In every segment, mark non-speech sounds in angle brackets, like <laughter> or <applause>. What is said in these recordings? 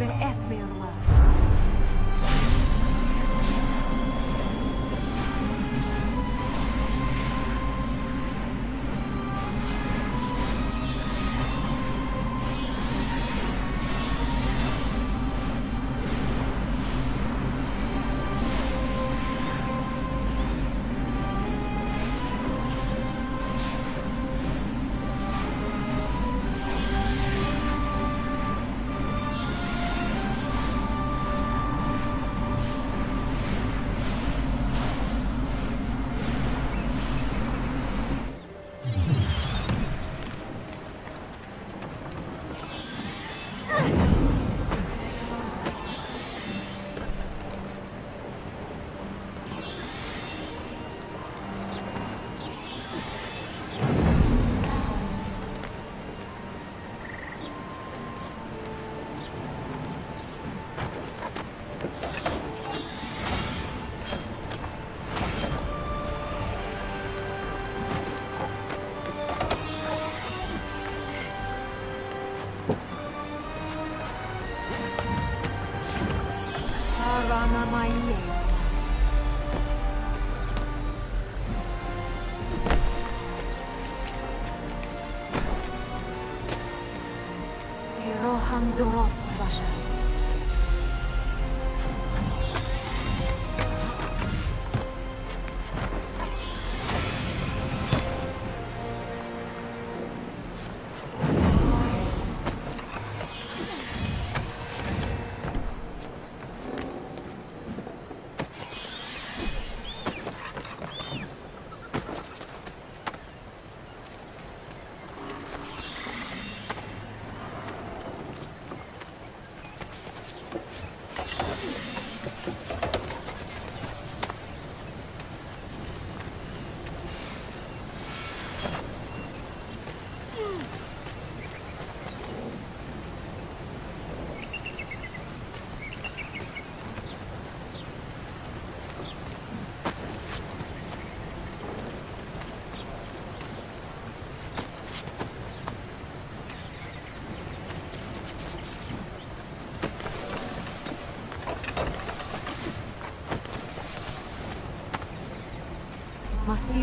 باسم يرماس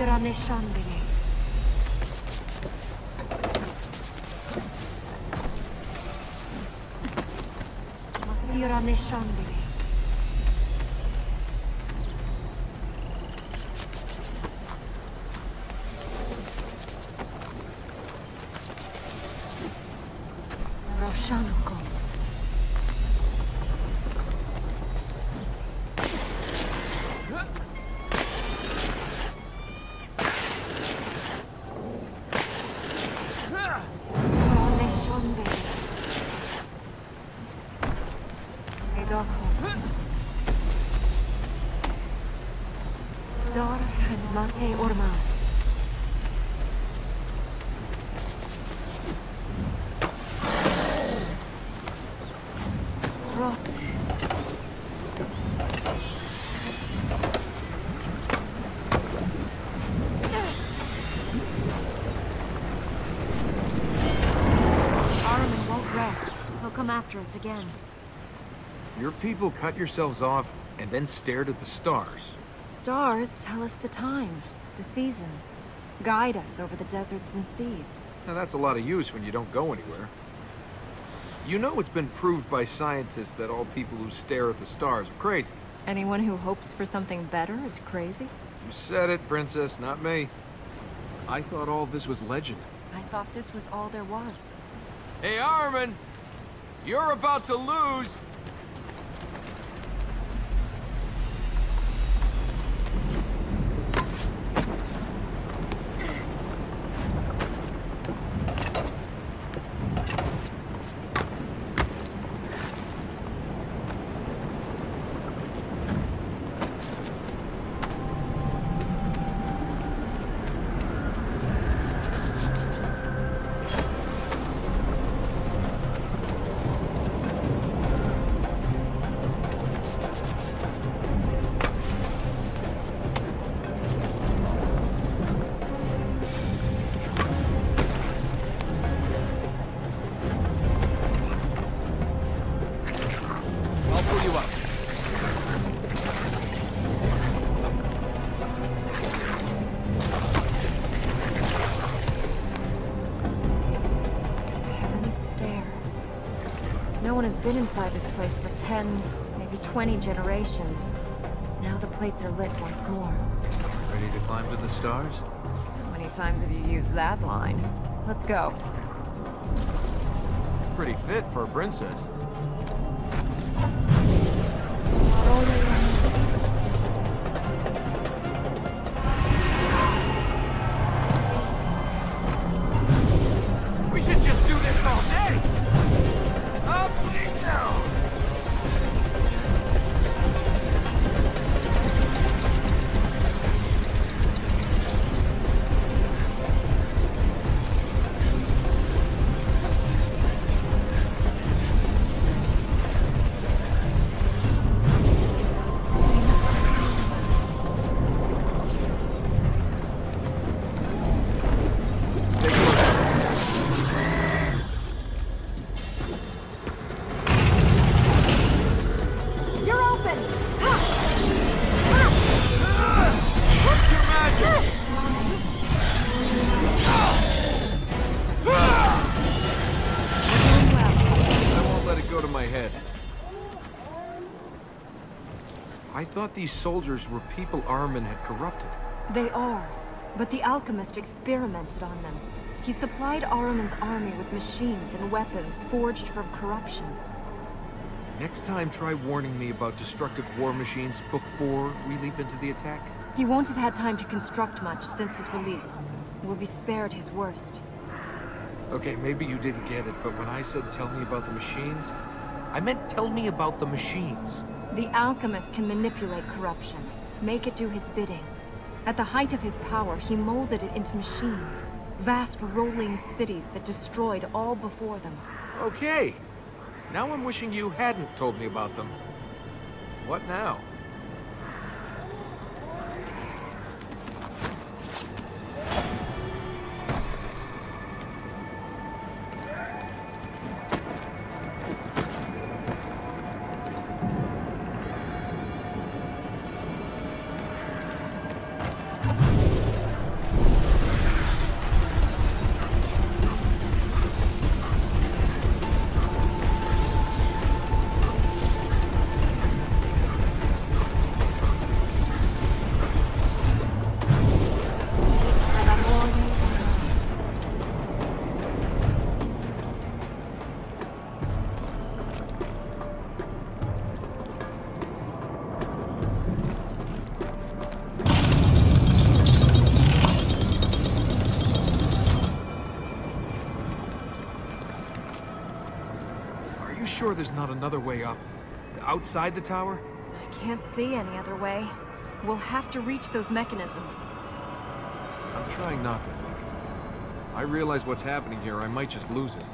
را نشان بده مسیر را نشان Dar Hadmate Ormazd. Ahriman won't rest. He'll come after us again. Your people cut yourselves off and then stared at the stars. Stars tell us the time, the seasons, guide us over the deserts and seas. Now that's a lot of use when you don't go anywhere. You know it's been proved by scientists that all people who stare at the stars are crazy. Anyone who hopes for something better is crazy? You said it, princess, not me. I thought all this was legend. I thought this was all there was. Hey, Ahriman! You're about to lose! One has been inside this place for 10, maybe 20 generations. Now the plates are lit once more. Ready to climb to the stars? How many times have you used that line? Let's go. Pretty fit for a princess. Thought these soldiers were people Ahriman had corrupted. They are, but the alchemist experimented on them. He supplied Ahriman's army with machines and weapons forged from corruption. Next time, try warning me about destructive war machines before we leap into the attack. He won't have had time to construct much since his release. We'll be spared his worst. Okay, maybe you didn't get it, but when I said tell me about the machines, I meant tell me about the machines. The alchemist can manipulate corruption, make it do his bidding. At the height of his power, he molded it into machines. Vast rolling cities that destroyed all before them. Okay. Now I'm wishing you hadn't told me about them. What now? There's not another way up? Outside the tower? I can't see any other way. We'll have to reach those mechanisms. I'm trying not to think. I realize what's happening here, I might just lose it.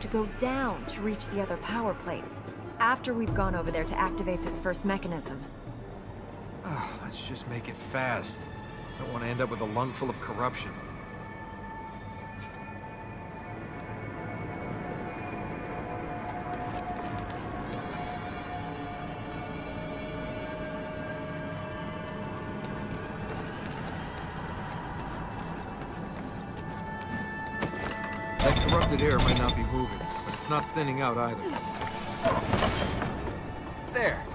To go down to reach the other power plates. After we've gone over there to activate this first mechanism. Oh, let's just make it fast. Don't want to end up with a lung full of corruption. Not thinning out either. There.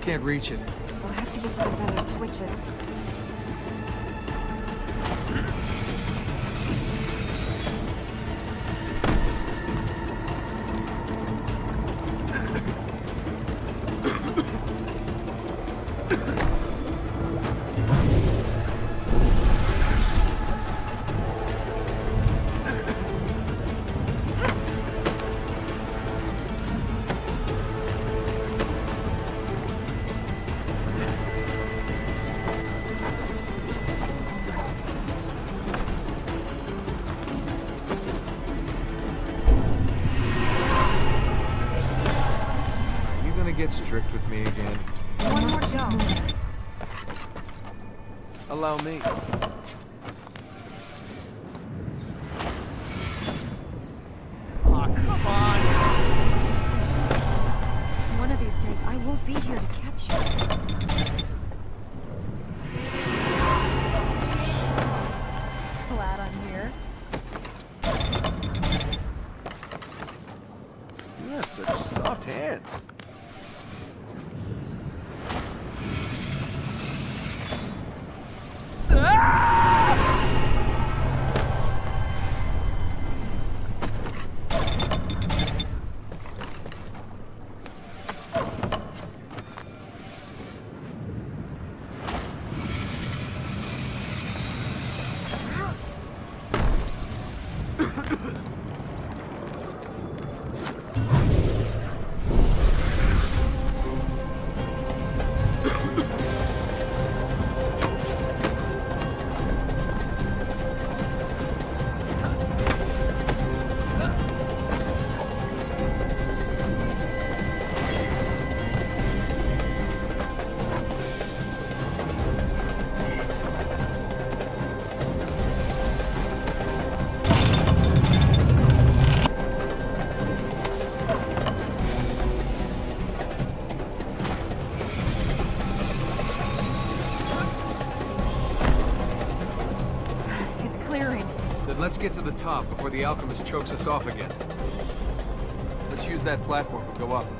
Can't reach it. Allow me. Get to the top before the alchemist chokes us off again. Let's use that platform to go up.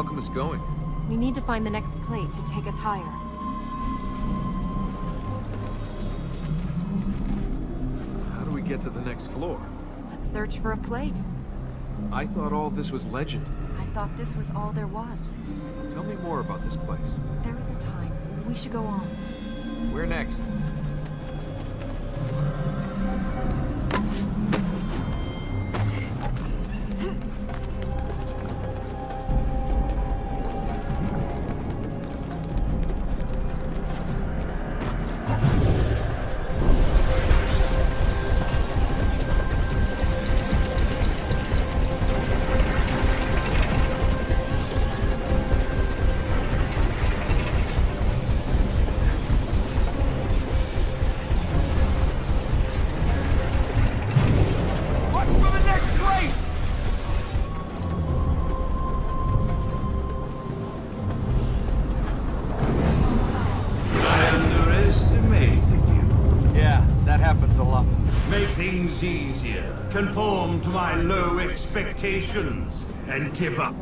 Alchemist going? We need to find the next plate to take us higher. How do we get to the next floor? Let's search for a plate. I thought all this was legend. I thought this was all there was. Tell me more about this place. There isn't time. We should go on. Where next? Expectations and give up.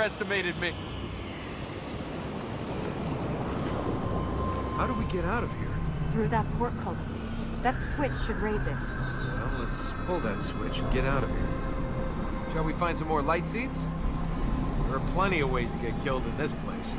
Underestimated me. How do we get out of here? Through that portcullis. That switch should raise it. Well, let's pull that switch and get out of here. Shall we find some more light seeds? There are plenty of ways to get killed in this place.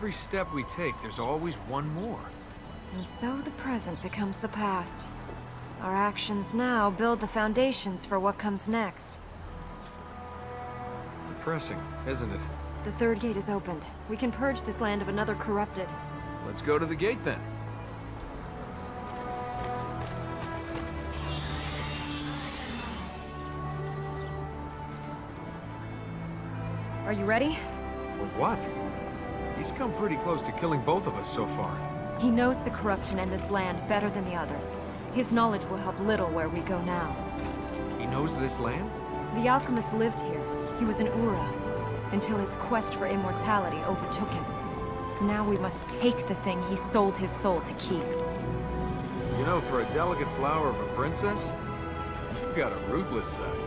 Every step we take, there's always one more. And so the present becomes the past. Our actions now build the foundations for what comes next. Depressing, isn't it? The third gate is opened. We can purge this land of another corrupted. Let's go to the gate then. Are you ready? For what? He's come pretty close to killing both of us so far. He knows the corruption in this land better than the others. His knowledge will help little where we go now. He knows this land? The alchemist lived here. He was an Ahura. Until his quest for immortality overtook him. Now we must take the thing he sold his soul to keep. You know, for a delicate flower of a princess, you've got a ruthless side.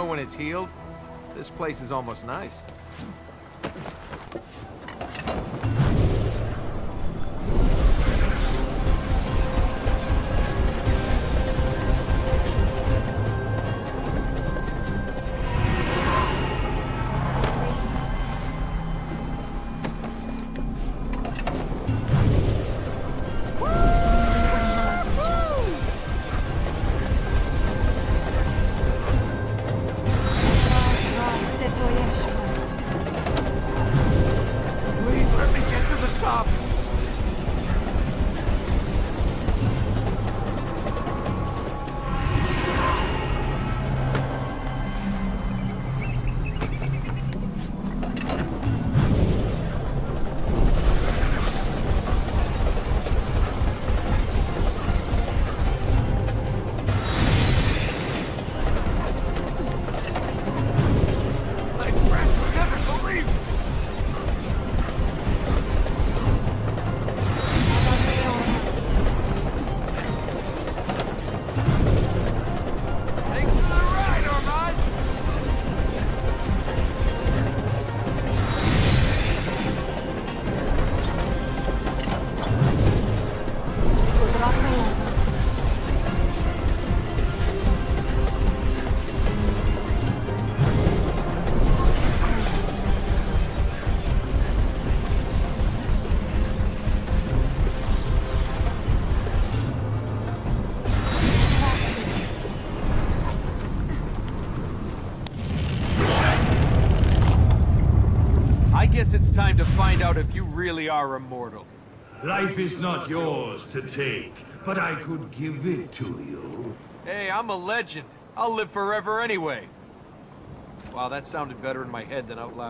Know when it's healed, this place is almost nice. Really are immortal. Life is not yours to take, but I could give it to you. Hey, I'm a legend. I'll live forever anyway. Wow, that sounded better in my head than out loud.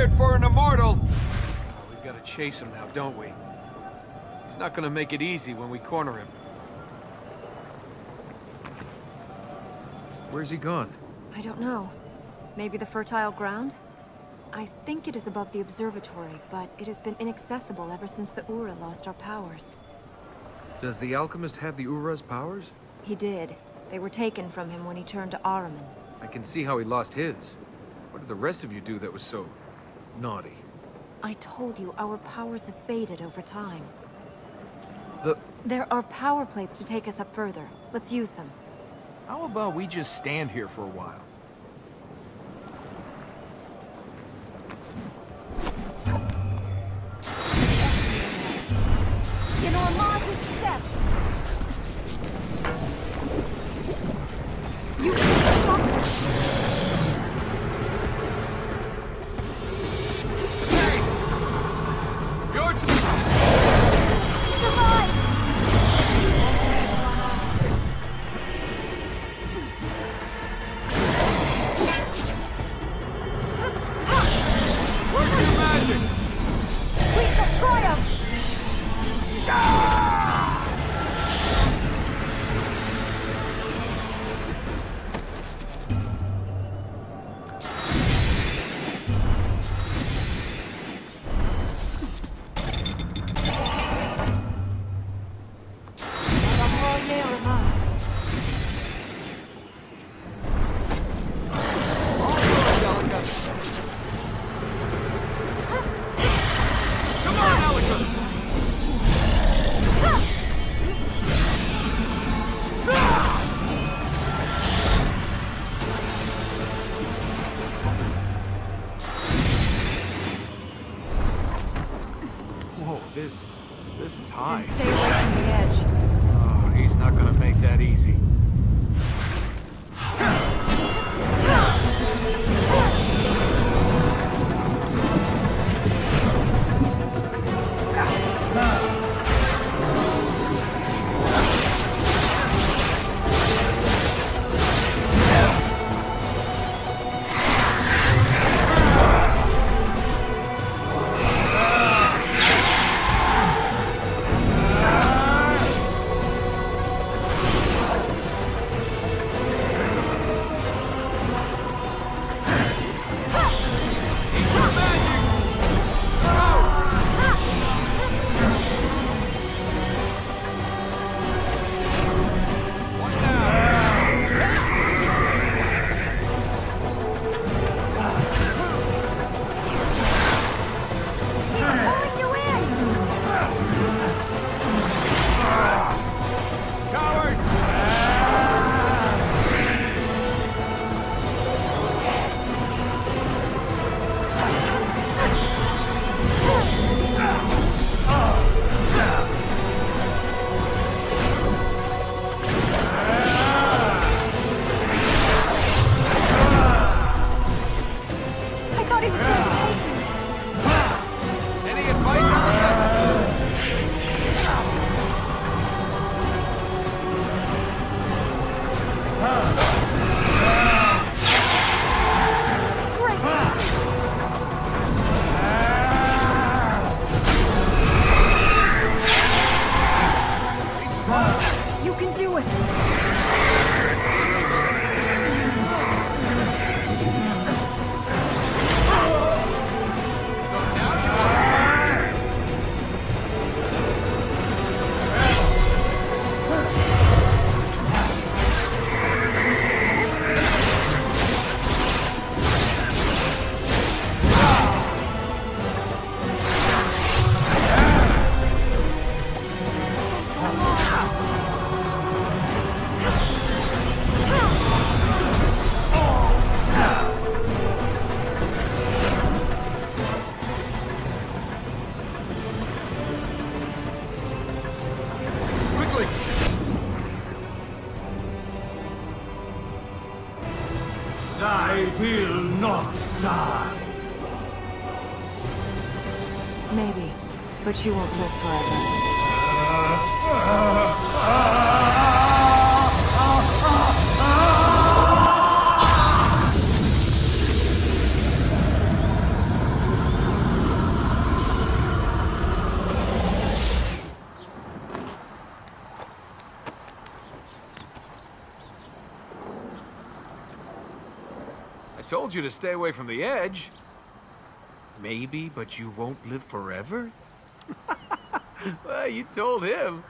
Pretty scared for an immortal. Oh, we've got to chase him now, don't we? He's not gonna make it easy when we corner him. Where's he gone? I don't know. Maybe the fertile ground? I think it is above the observatory, but it has been inaccessible ever since the Ahura lost our powers. Does the alchemist have the Ahura's powers? He did. They were taken from him when he turned to Ahriman. I can see how he lost his. What did the rest of you do that was so... naughty? I told you, our powers have faded over time. The... There are power plates to take us up further. Let's use them. How about we just stand here for a while? In Ormazd's steps! You told you to stay away from the edge. Maybe, but you won't live forever? <laughs> well, you told him.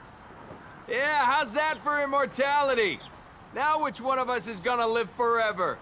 Yeah, how's that for immortality? Now which one of us is gonna live forever?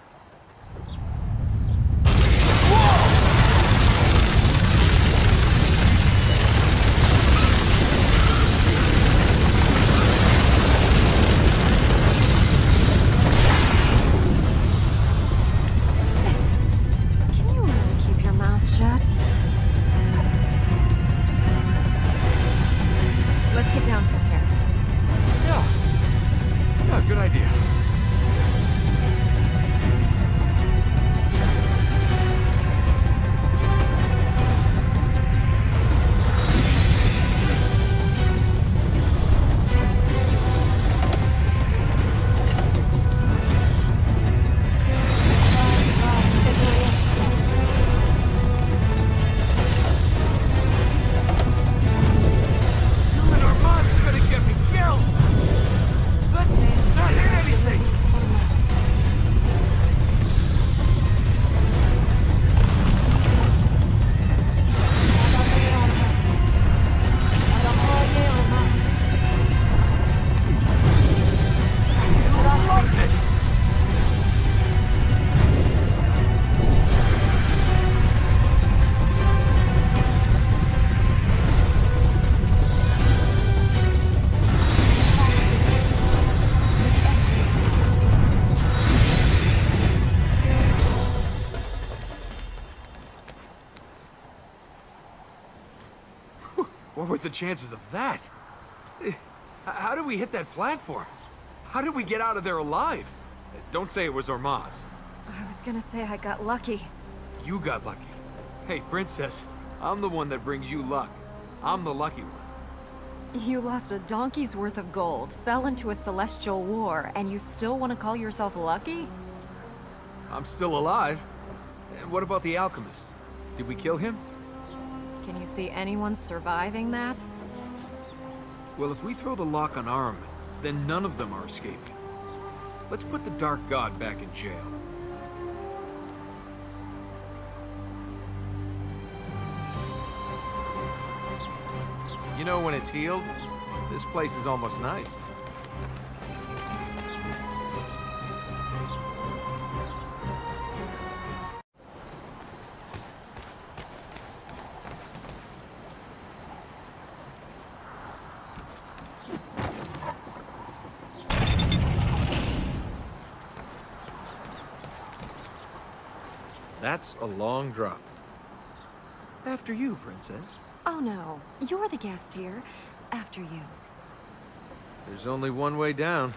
The chances of that? Eh, How did we hit that platform? How did we get out of there alive? Don't say it was Ormazd. I was gonna say I got lucky. You got lucky. Hey, Princess, I'm the one that brings you luck. I'm the lucky one. You lost a donkey's worth of gold, fell into a celestial war, and you still want to call yourself lucky? I'm still alive. And what about the alchemist? Did we kill him? Can you see anyone surviving that? Well, if we throw the lock on Arm, then none of them are escaping. Let's put the Dark God back in jail. You know when it's healed? This place is almost nice. That's a long drop. After you, Princess. Oh no, you're the guest here. After you. There's only one way down.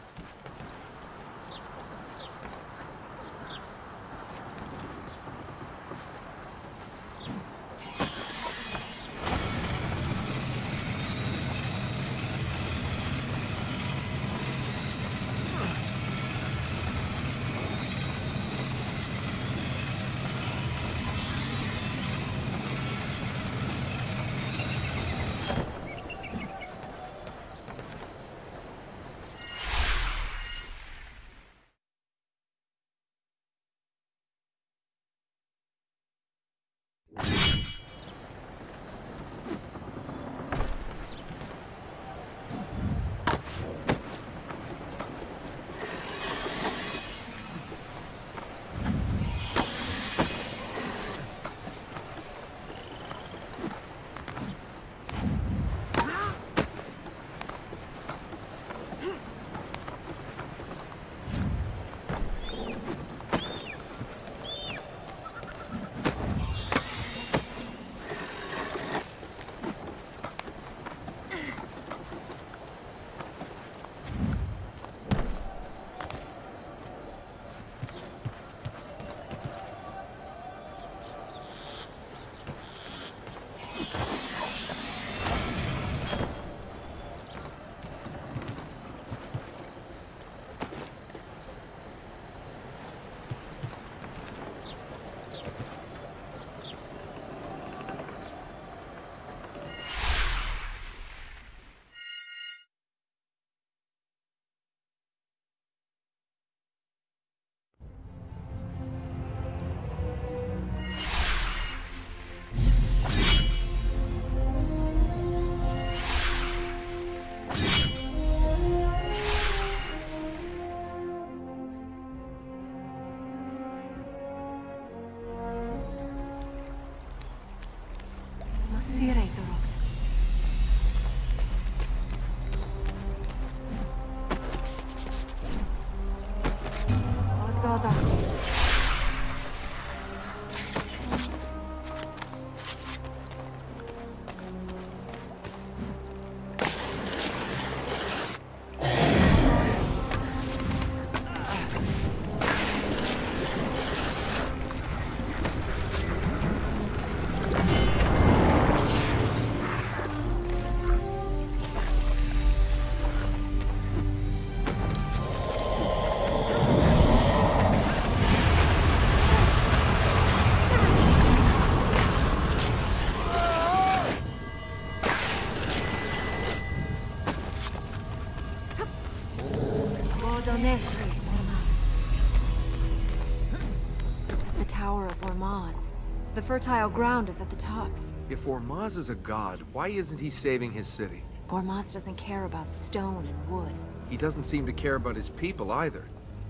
Fertile ground is at the top. If Ormazd is a god, why isn't he saving his city? Ormazd doesn't care about stone and wood. He doesn't seem to care about his people either,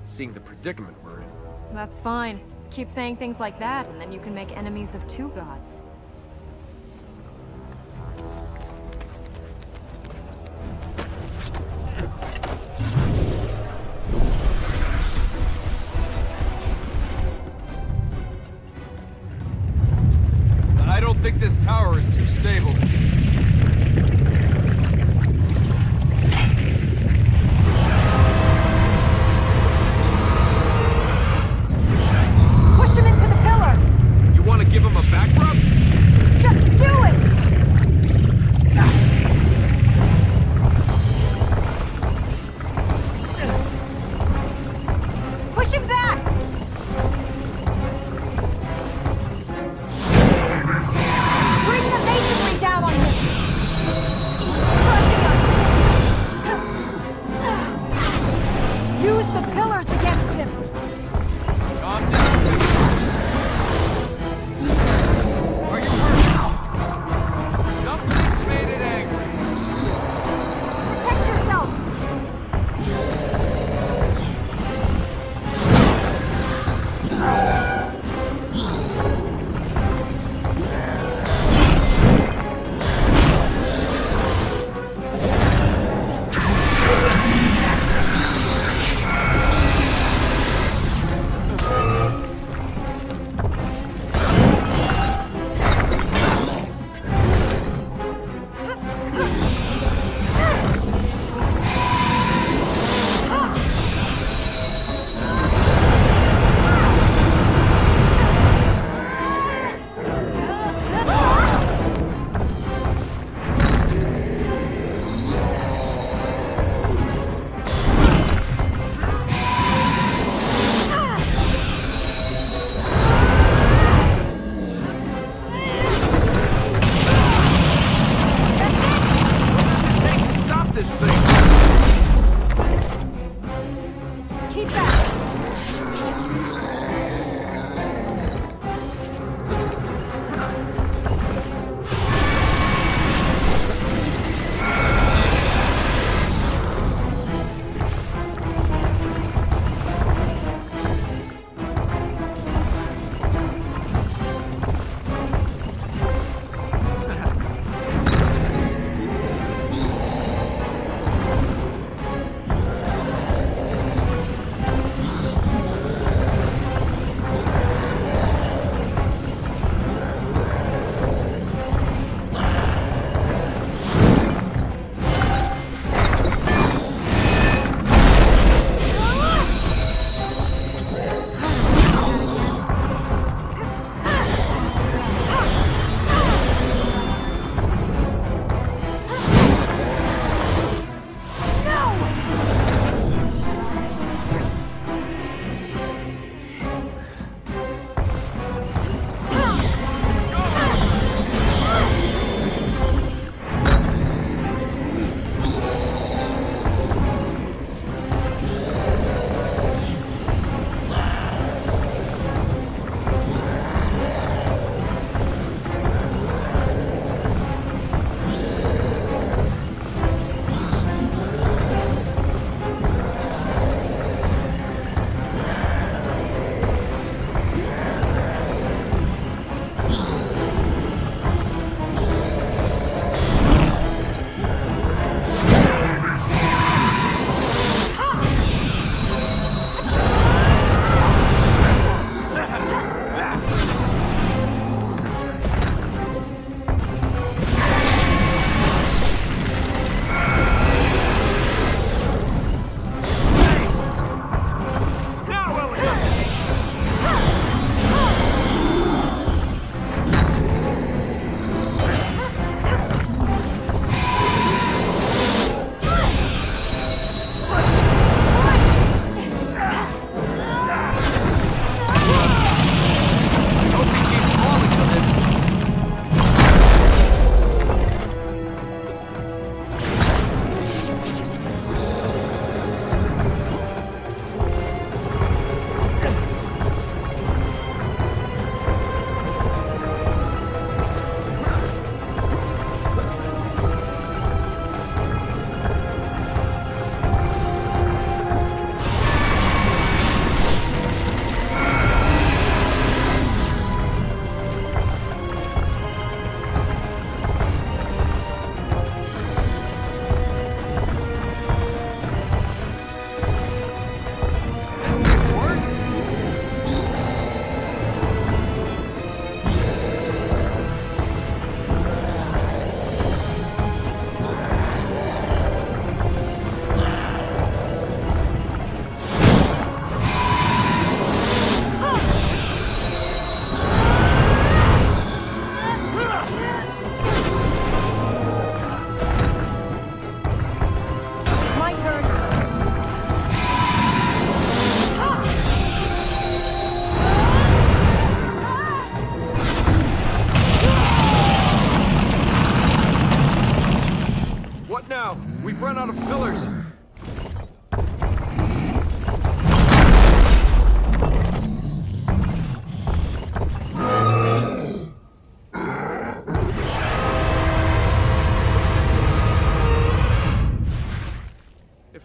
seeing the predicament we're in. That's fine. Keep saying things like that, and then you can make enemies of two gods.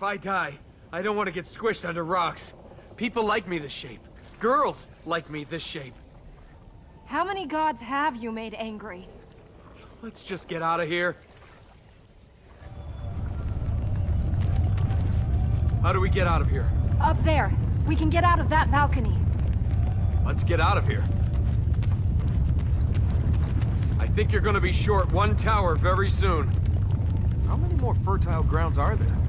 I die, I don't want to get squished under rocks. People like me this shape. Girls like me this shape. How many gods have you made angry? Let's just get out of here. How do we get out of here? Up there. We can get out of that balcony. Let's get out of here. I think you're gonna be short one tower very soon. How many more fertile grounds are there?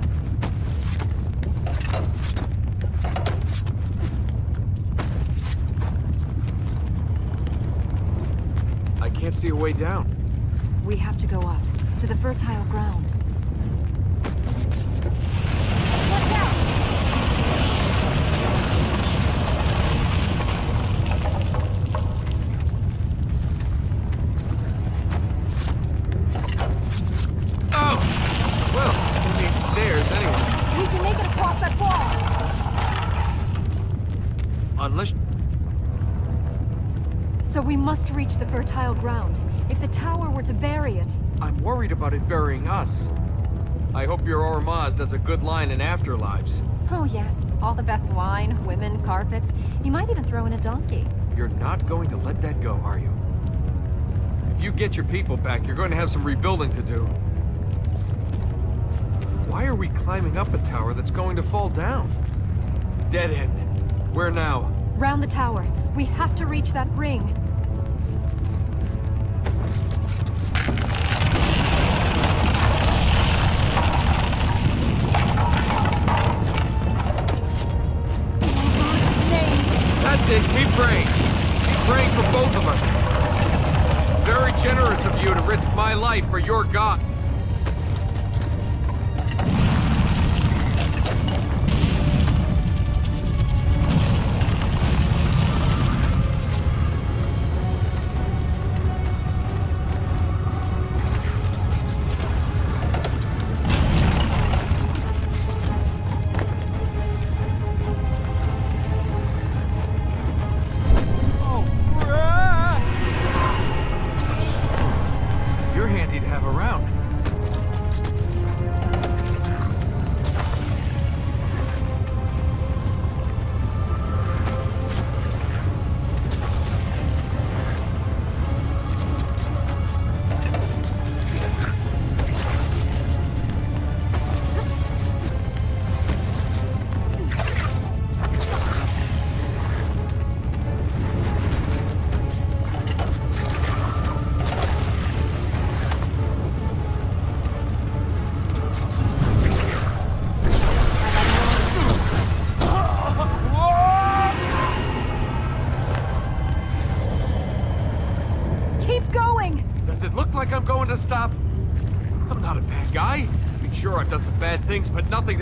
I can't see a way down. We have to go up, to the fertile ground. Does a good line in Afterlives. Oh yes, all the best wine, women, carpets. He might even throw in a donkey. You're not going to let that go, are you? If you get your people back, you're going to have some rebuilding to do. Why are we climbing up a tower that's going to fall down? Dead end. Where now? Round the tower. We have to reach that ring. Handy to have around. But nothing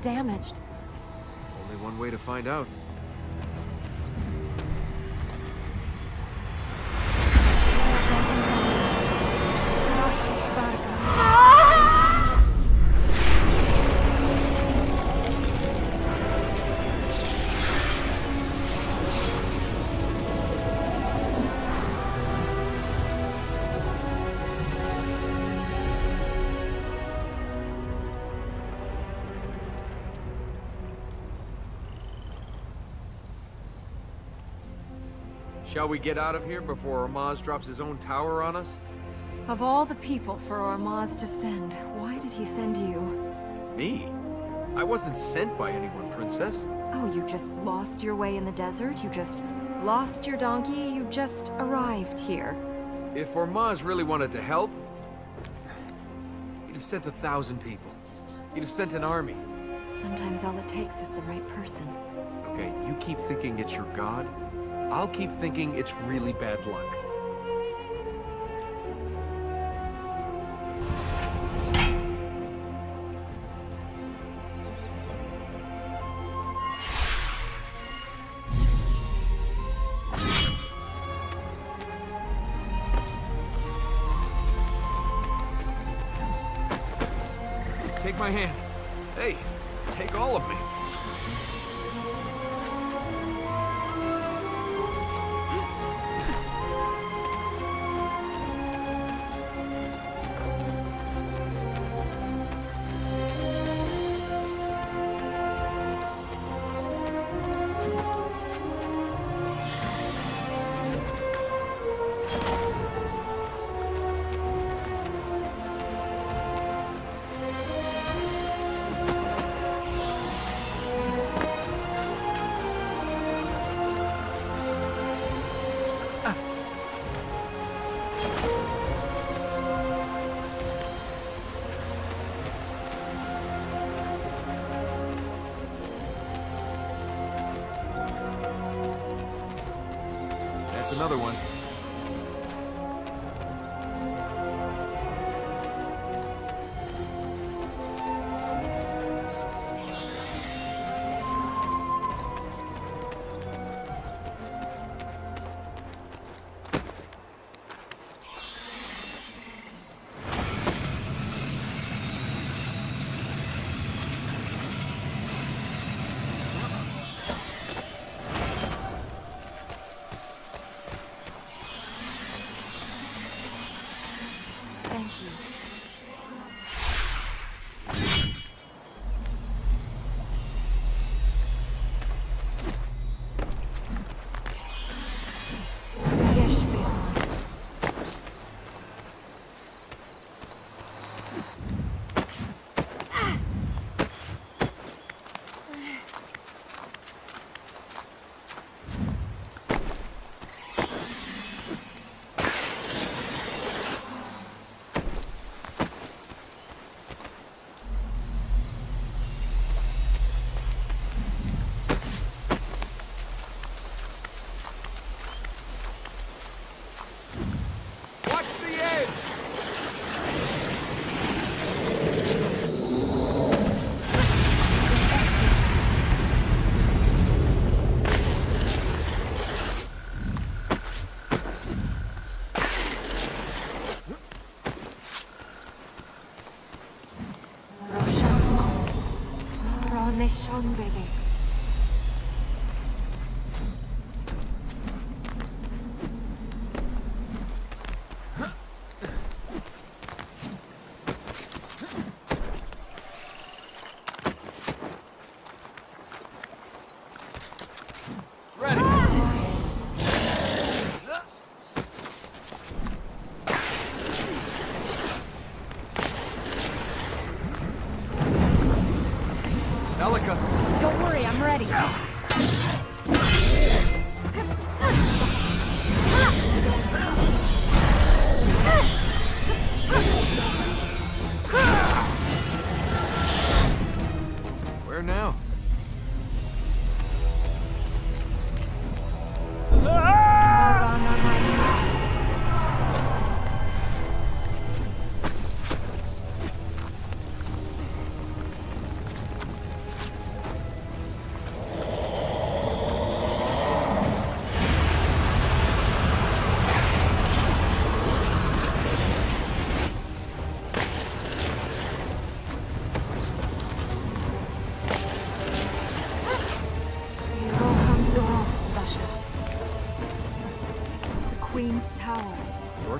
damaged. Only one way to find out. Shall we get out of here before Ormazd drops his own tower on us? Of all the people for Ormazd to send, why did he send you? Me? I wasn't sent by anyone, Princess. Oh, you just lost your way in the desert? You just lost your donkey? You just arrived here? If Ormazd really wanted to help, he'd have sent a thousand people. He'd have sent an army. Sometimes all it takes is the right person. Okay, you keep thinking it's your god. I'll keep thinking it's really bad luck. ready.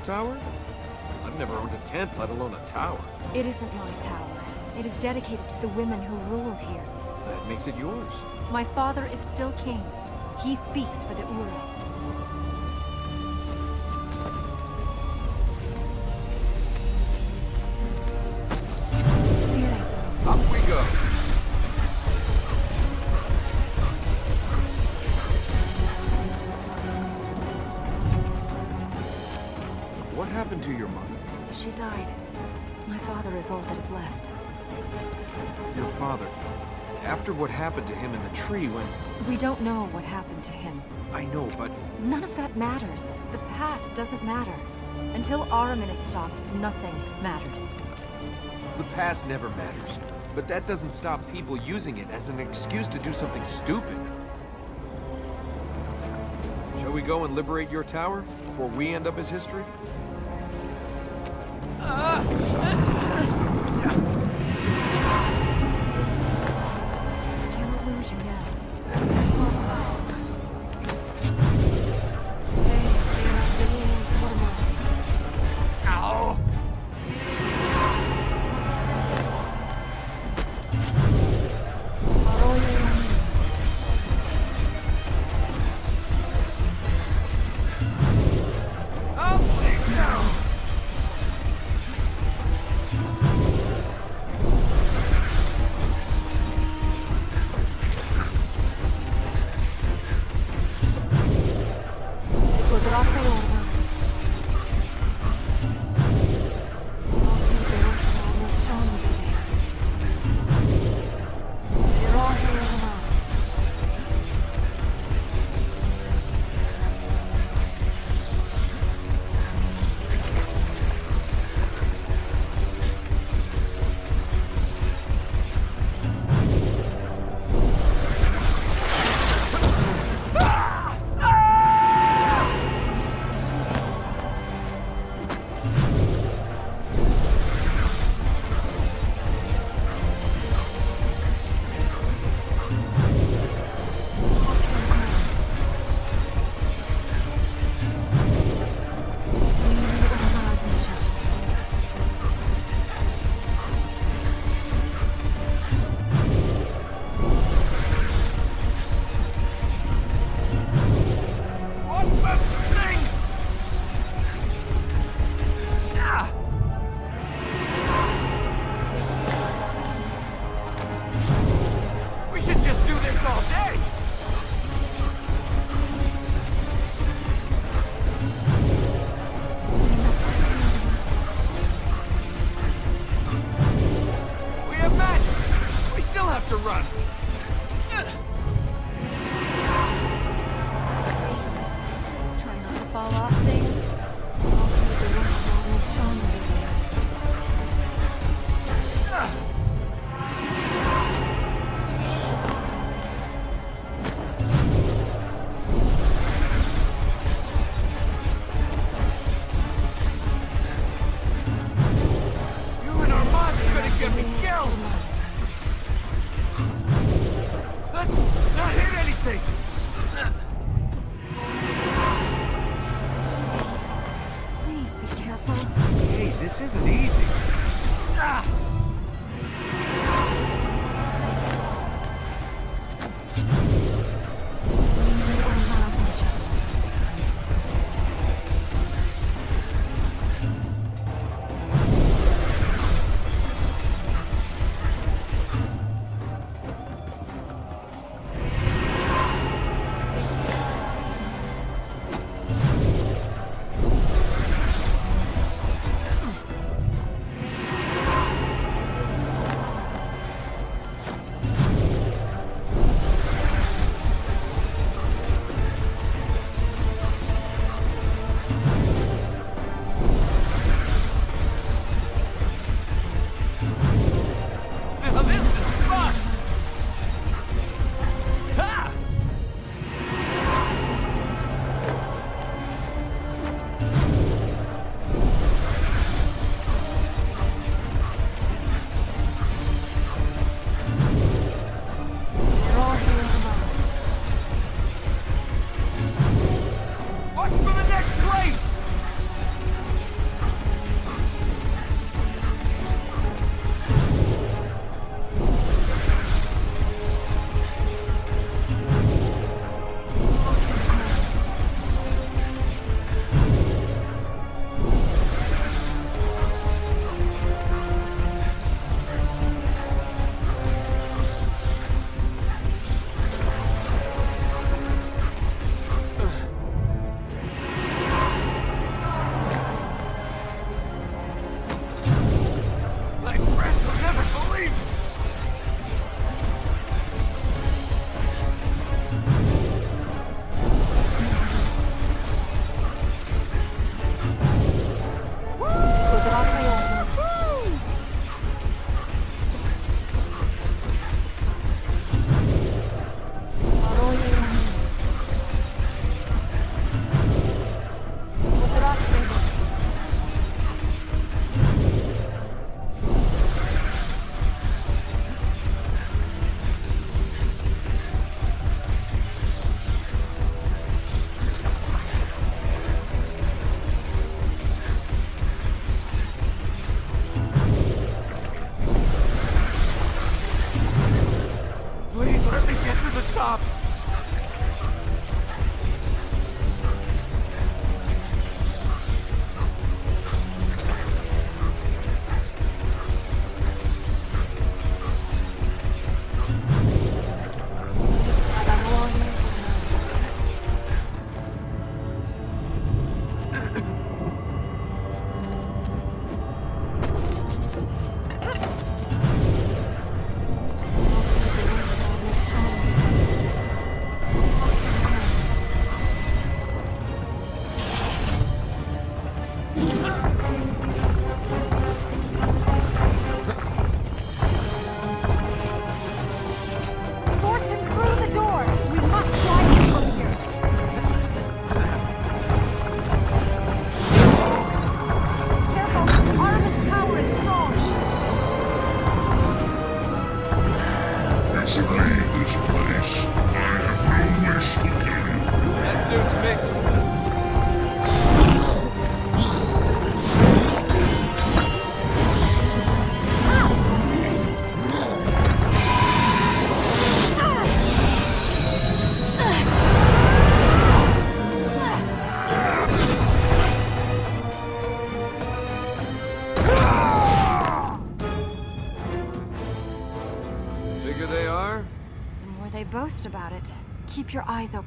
Tower? I've never owned a tent, let alone a tower. It isn't my tower. It is dedicated to the women who ruled here. That makes it yours. My father is still king. He speaks for the Ahura. After what happened to him in the tree when... We don't know what happened to him. I know, but None of that matters. The past doesn't matter. Until Ahriman is stopped, nothing matters. the past never matters. But that doesn't stop people using it as an excuse to do something stupid. Shall we go and liberate your tower before we end up as history?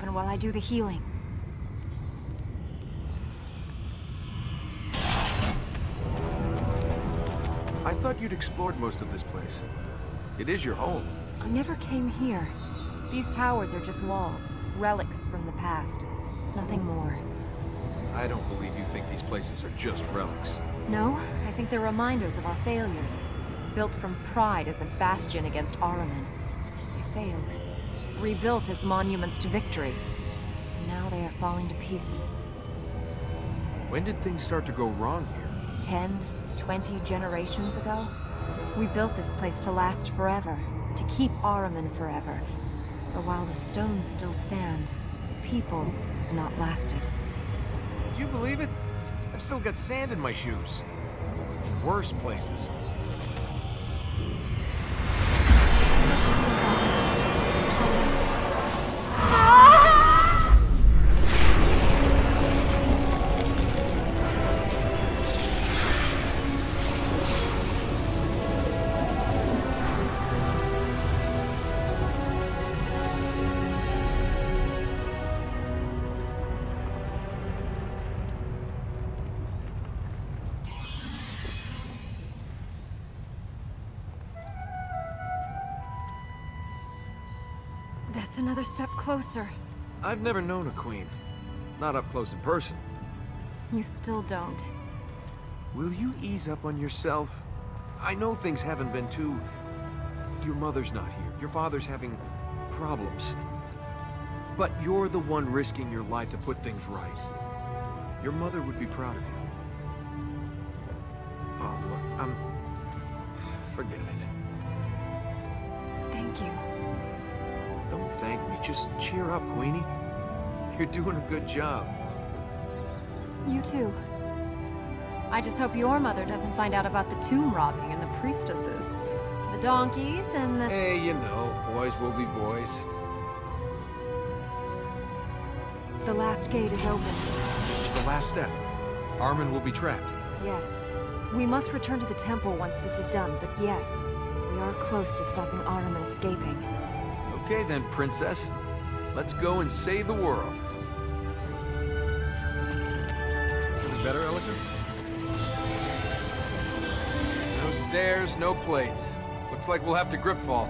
Open while I do the healing. I thought you'd explored most of this place. It is your home. I never came here. These towers are just walls, relics from the past. Nothing more. I don't believe you think these places are just relics. No, I think they're reminders of our failures. Built from pride as a bastion against Ahriman. They failed. Rebuilt as monuments to victory. And now they are falling to pieces. When did things start to go wrong here? Ten, twenty generations ago? We built this place to last forever. To keep Ahriman forever. But while the stones still stand, the people have not lasted. Would you believe it? I've still got sand in my shoes. In worse places. Another step closer. I've never known a queen. Not up close in person. You still don't. Will you ease up on yourself? I know things haven't been too... Your mother's not here. Your father's having problems. But you're the one risking your life to put things right. Your mother would be proud of you. Just cheer up, Queenie. You're doing a good job. You too. I just hope your mother doesn't find out about the tomb robbing and the priestesses. The donkeys and the... Hey, you know, boys will be boys. The last gate is open. This is the last step. Ahriman will be trapped. Yes. We must return to the temple once this is done, but yes, we are close to stopping Ahriman escaping. Okay then, princess. Let's go and save the world. Better, Elika? No stairs, no plates. Looks like we'll have to grip fall.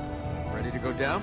Ready to go down?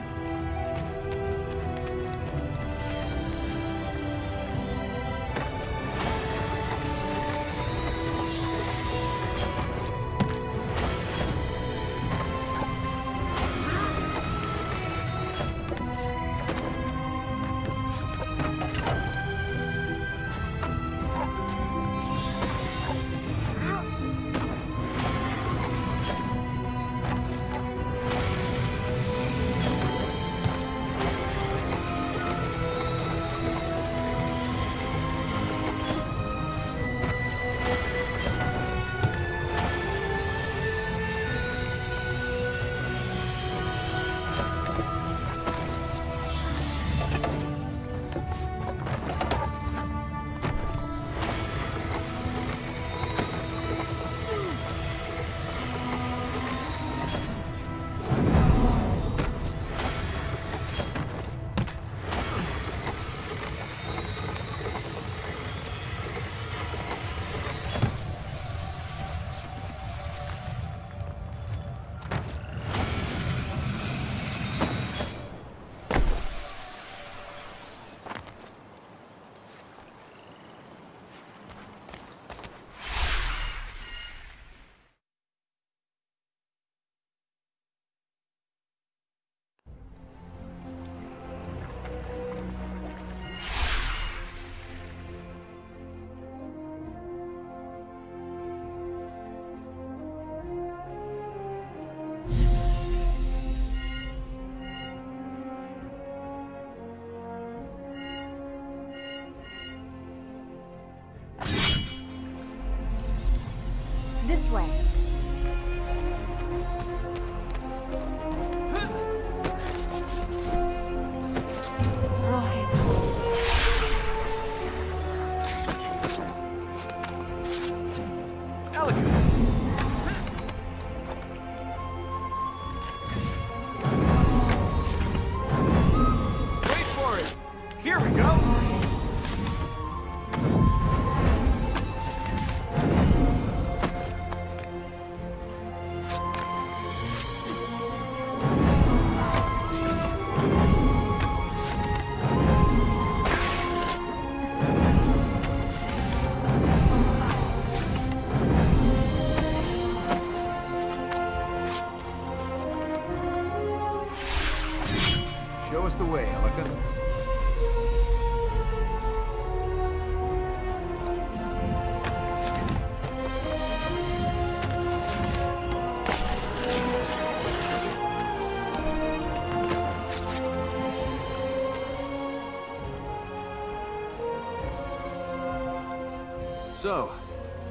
So,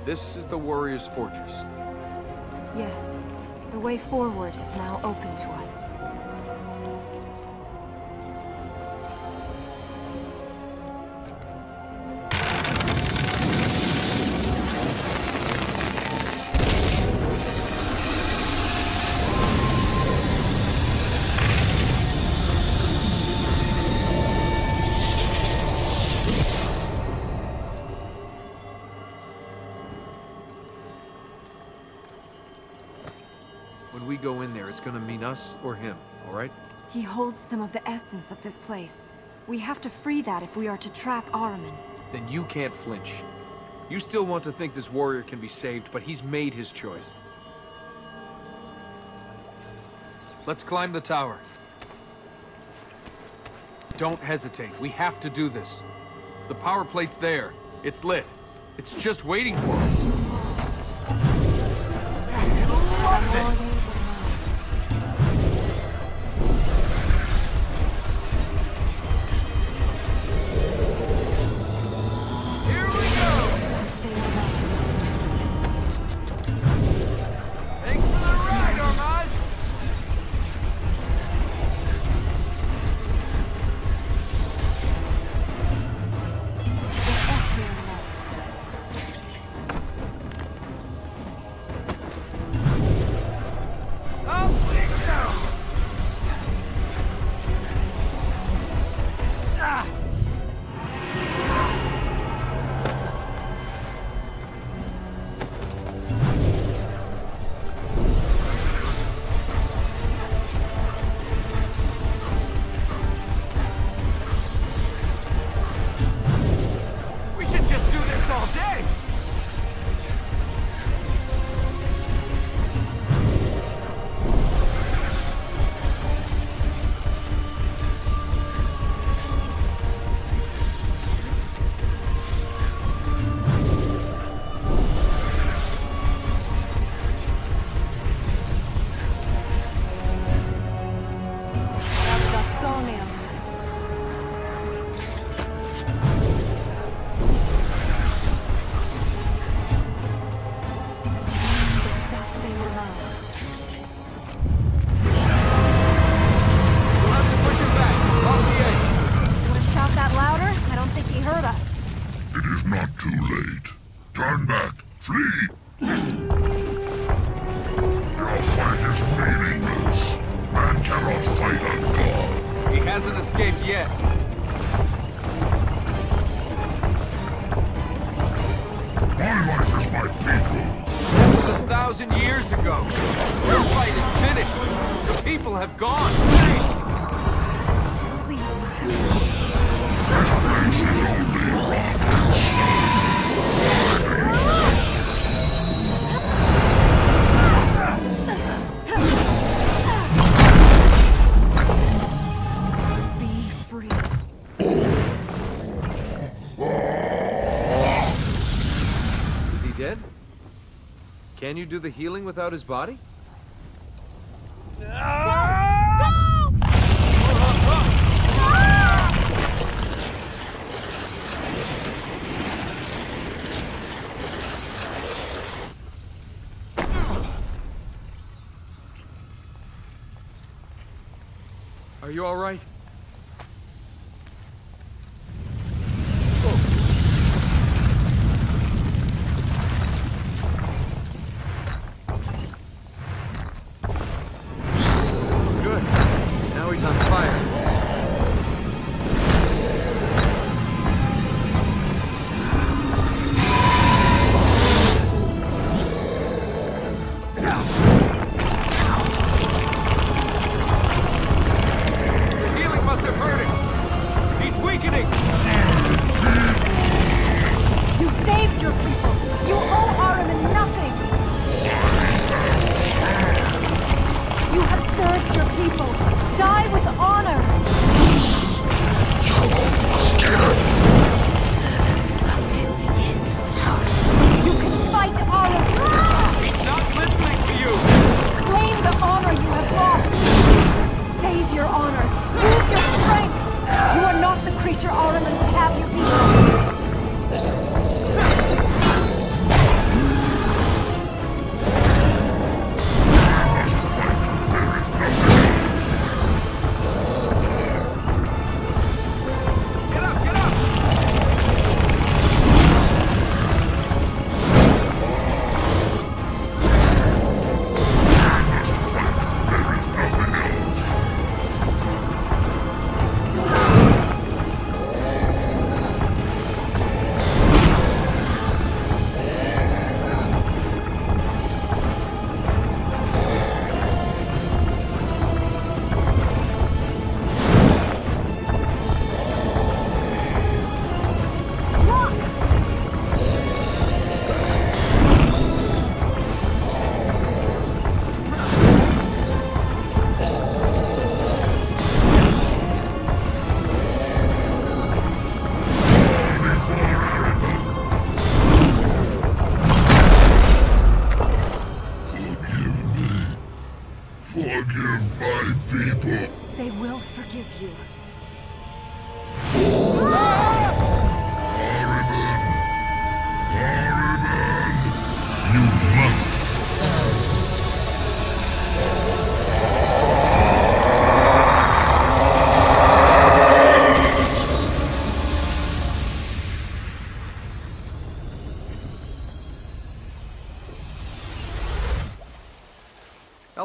this is the Warrior's Fortress. Yes, the way forward is now open us or him, all right? He holds some of the essence of this place. We have to free that if we are to trap Ahriman. Then you can't flinch. You still want to think this warrior can be saved, but he's made his choice. Let's climb the tower. Don't hesitate. We have to do this. The power plate's there. It's lit. It's just waiting for us. Can you do the healing without his body?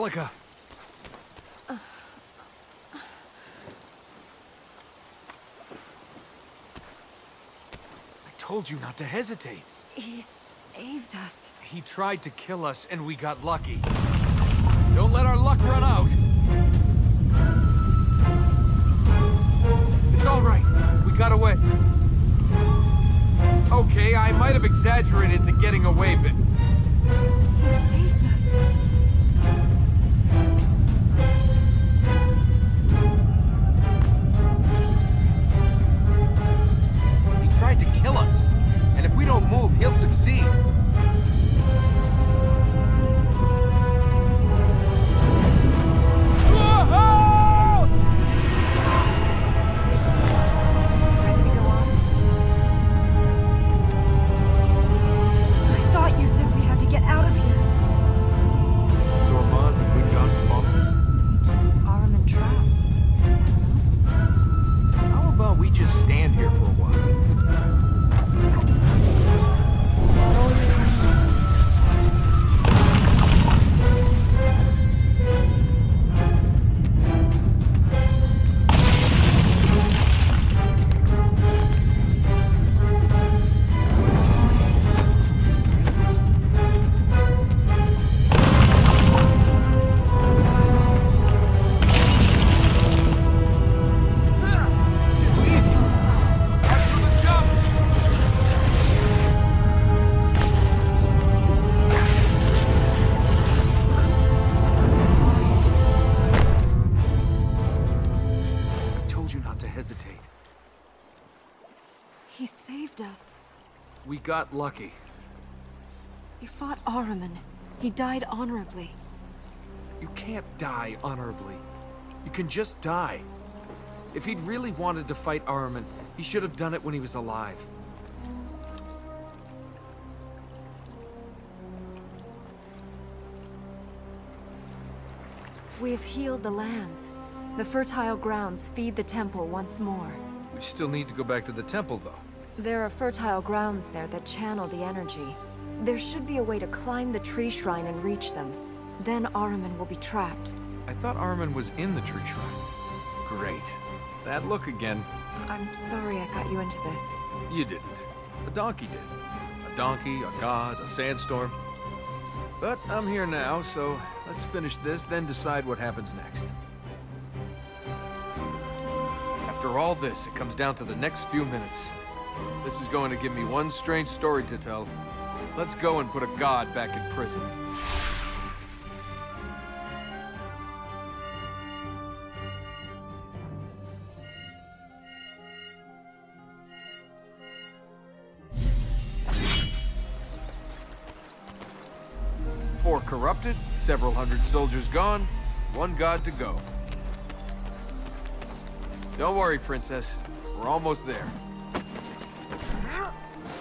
I told you not to hesitate. He saved us. He tried to kill us and we got lucky. Don't let our luck run out. It's all right. We got away. Okay, I might have exaggerated the getting away bit. We got lucky. You fought Ahriman. He died honorably. You can't die honorably. You can just die. If he'd really wanted to fight Ahriman, he should have done it when he was alive. We have healed the lands. The fertile grounds feed the temple once more. We still need to go back to the temple, though. There are fertile grounds there that channel the energy. There should be a way to climb the tree shrine and reach them. Then Ahriman will be trapped. I thought Ahriman was in the tree shrine. Great. That look again. I'm sorry I got you into this. You didn't. A donkey did. A donkey, a god, a sandstorm. But I'm here now, so let's finish this, then decide what happens next. After all this, it comes down to the next few minutes. This is going to give me one strange story to tell. Let's go and put a god back in prison. Four corrupted, several hundred soldiers gone, one god to go. Don't worry, princess. We're almost there.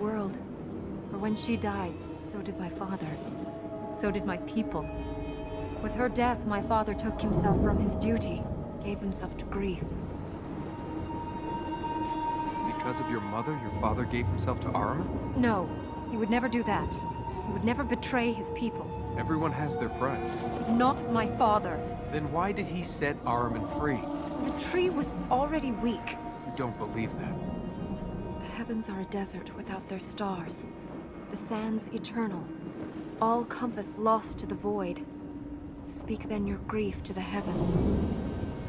world. For when she died, so did my father. So did my people. With her death, my father took himself from his duty, gave himself to grief. Because of your mother, your father gave himself to Ahriman? No, he would never do that. He would never betray his people. Everyone has their price. Not my father. Then why did he set Ahriman free? The tree was already weak. You don't believe that. Heavens are a desert without their stars. The sands eternal. All compass lost to the void. Speak then your grief to the heavens.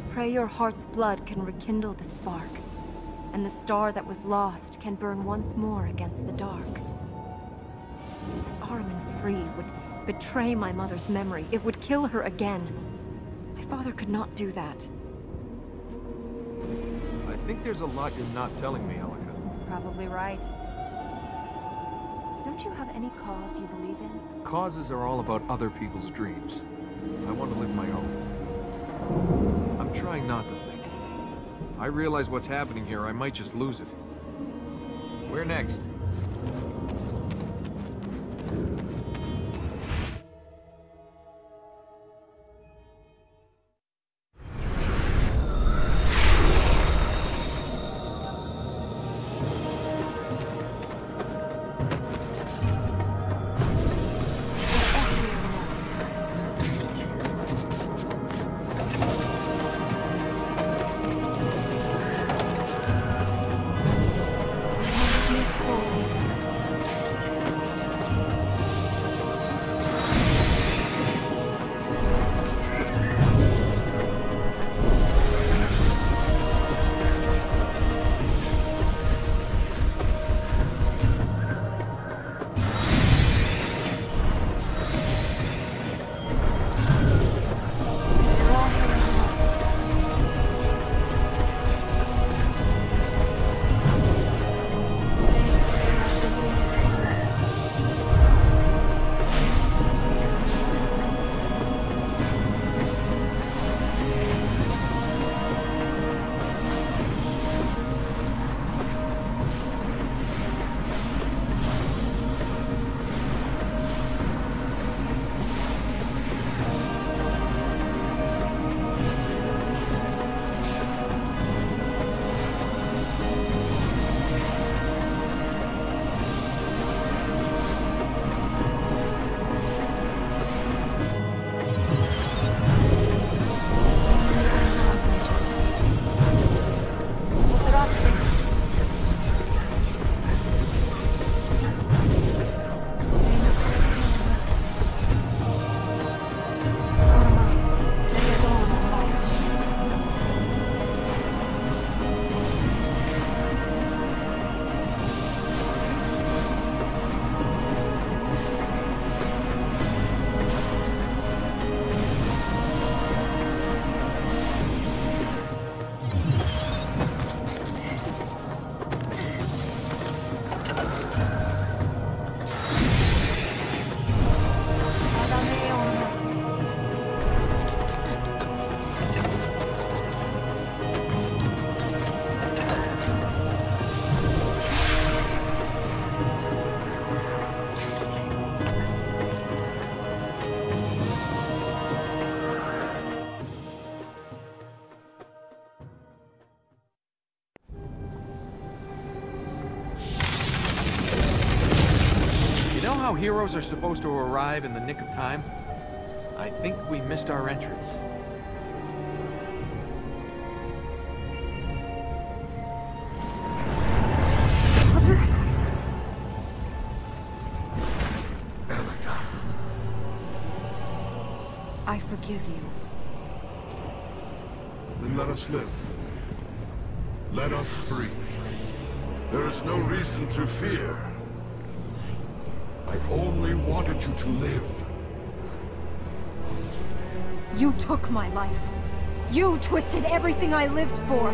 Pray your heart's blood can rekindle the spark, and the star that was lost can burn once more against the dark. To set Ahriman free would betray my mother's memory. It would kill her again. My father could not do that. I think there's a lot you're not telling me. Probably right. Don't you have any cause you believe in? Causes are all about other people's dreams. I want to live my own. I'm trying not to think. I realize what's happening here, I might just lose it. Where next? Heroes are supposed to arrive in the nick of time, I think we missed our entrance. I forgive you. Wanted you to live. You took my life. You twisted everything I lived for.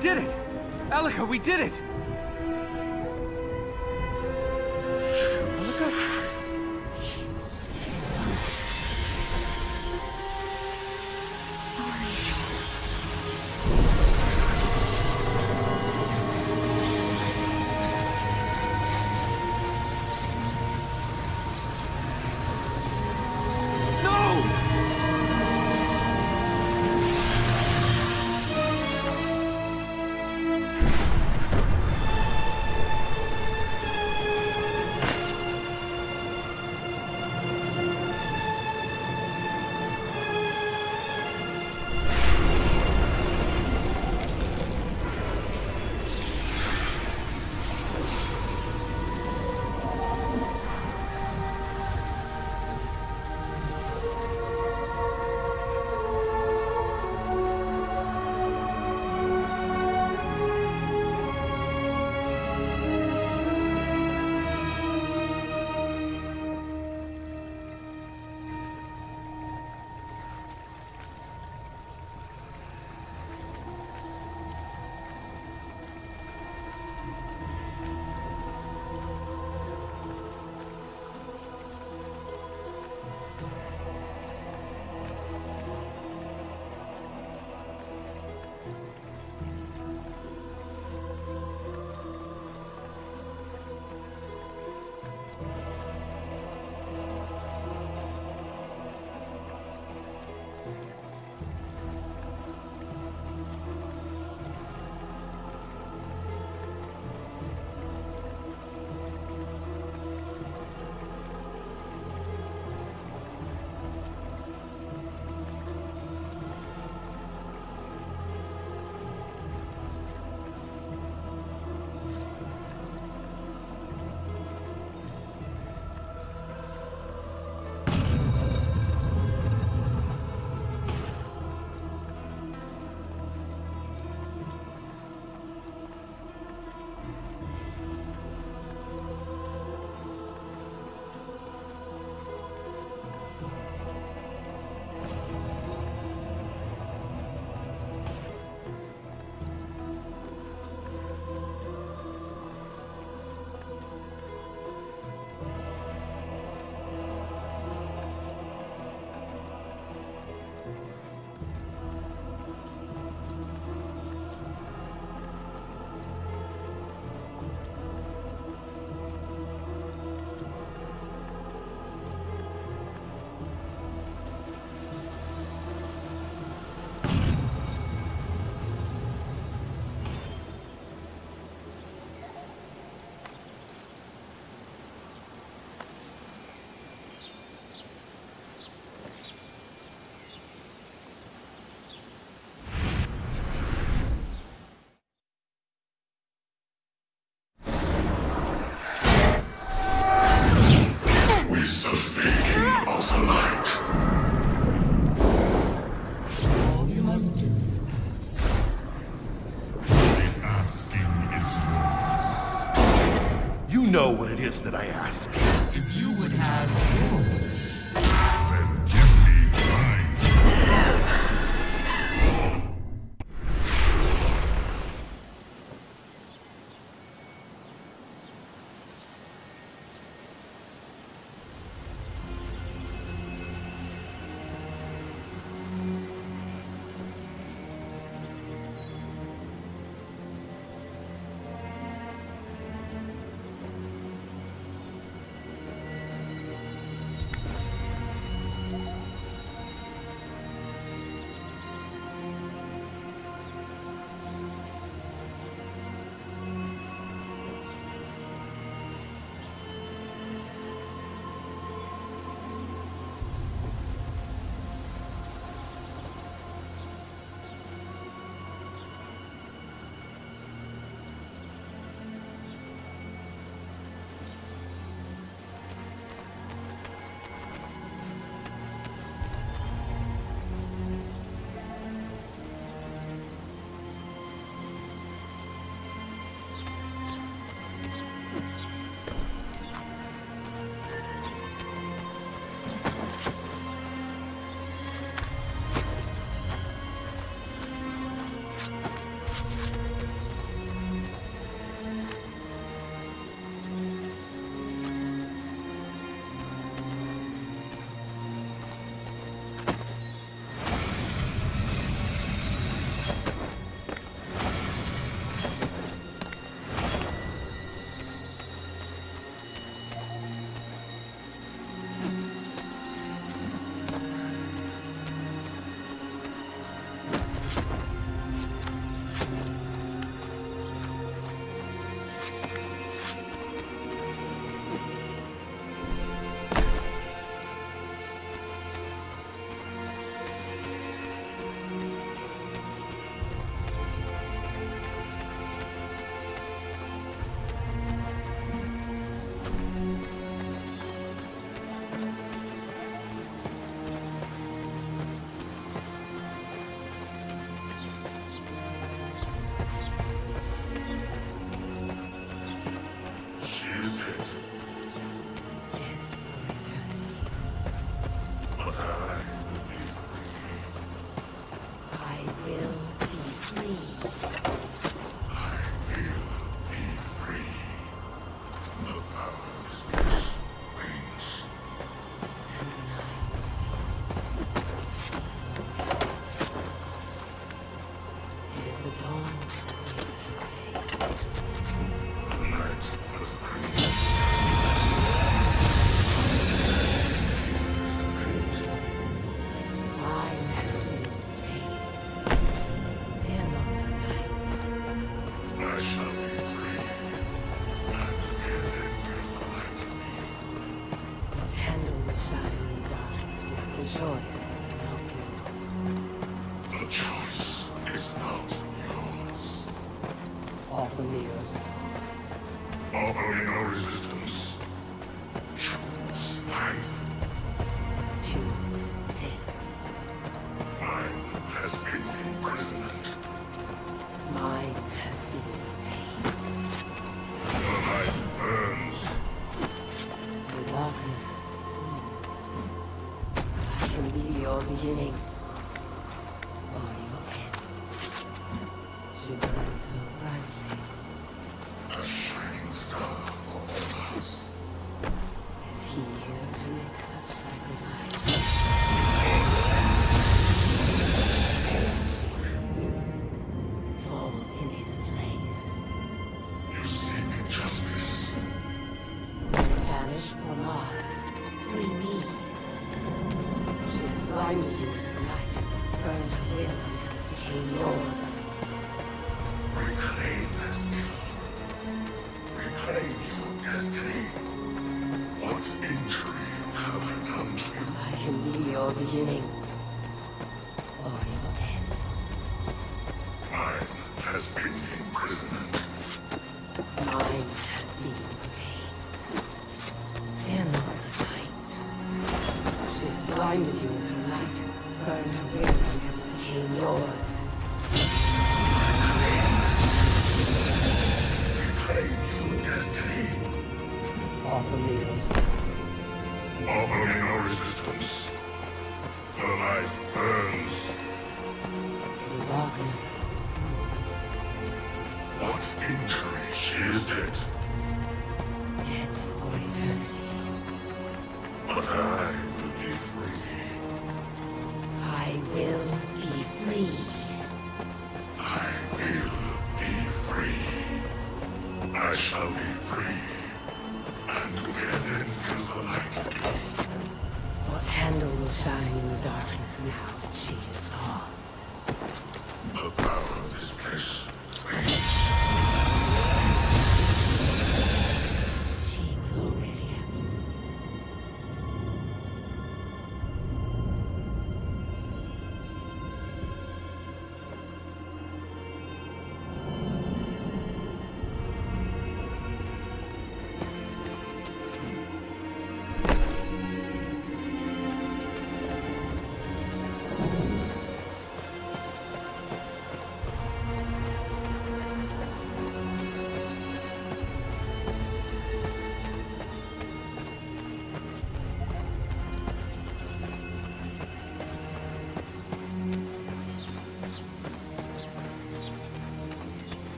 Did it! Elika, we did it!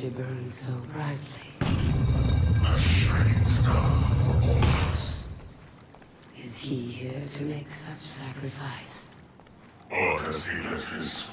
she burns so brightly. A shining star for all of us. Is he here to make such sacrifice? Or has he let his